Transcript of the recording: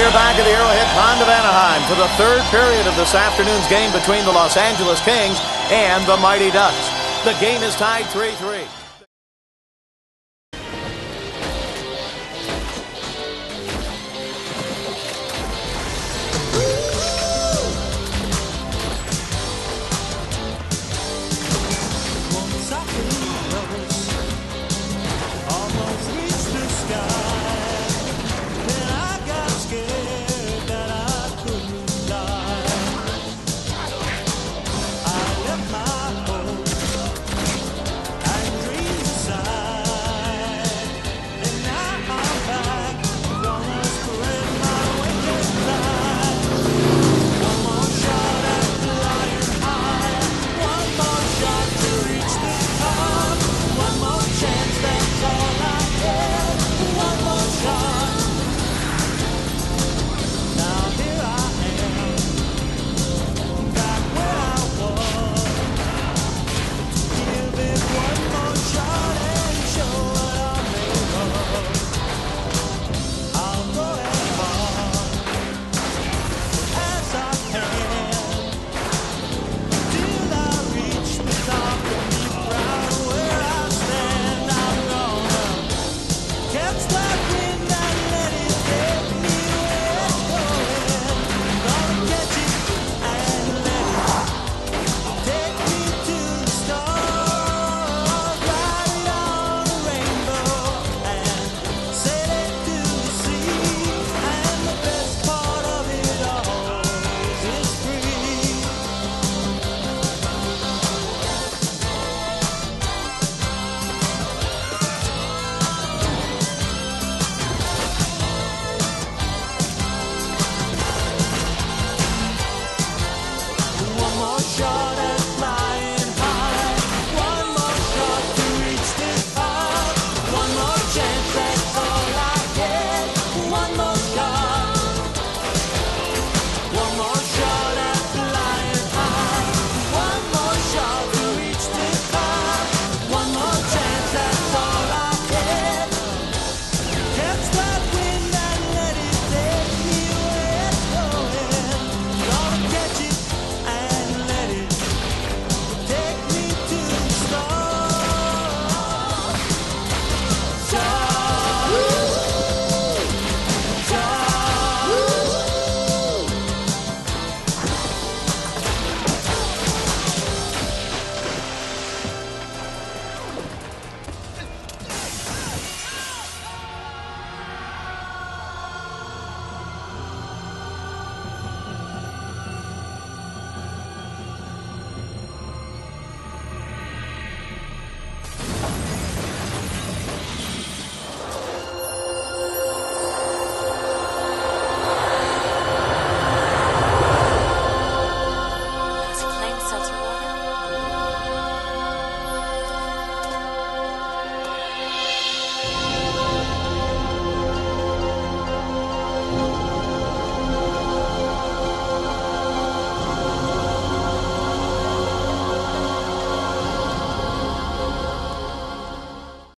We are back at the Arrowhead Pond of Anaheim for the third period of this afternoon's game between the Los Angeles Kings and the Mighty Ducks. The game is tied 3-3. Catch that